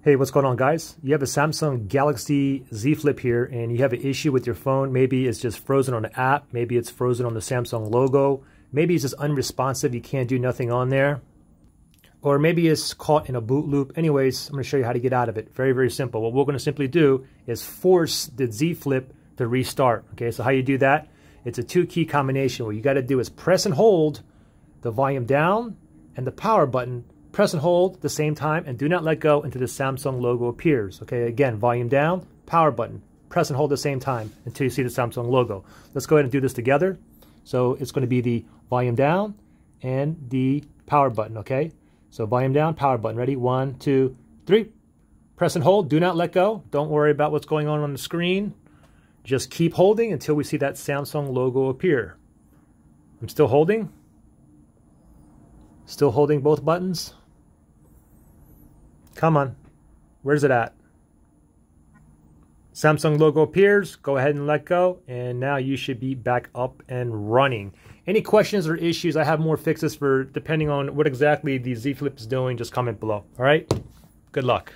Hey, what's going on guys? You have a Samsung Galaxy Z Flip here and you have an issue with your phone. Maybe it's just frozen on the app. Maybe it's frozen on the Samsung logo. Maybe it's just unresponsive. You can't do nothing on there. Or maybe it's caught in a boot loop. Anyways, I'm going to show you how to get out of it. Very, very simple. What we're going to simply do is force the Z Flip to restart. Okay, so how you do that? It's a two key combination. What you got to do is press and hold the volume down and the power button Press and hold at the same time and do not let go until the Samsung logo appears. Okay, again, volume down, power button. Press and hold at the same time until you see the Samsung logo. Let's go ahead and do this together. So it's going to be the volume down and the power button, okay? So volume down, power button. Ready? One, two, three. Press and hold. Do not let go. Don't worry about what's going on on the screen. Just keep holding until we see that Samsung logo appear. I'm still holding. Still holding both buttons. Come on. Where's it at? Samsung logo appears. Go ahead and let go. And now you should be back up and running. Any questions or issues, I have more fixes for depending on what exactly the Z Flip is doing, just comment below. All right? Good luck.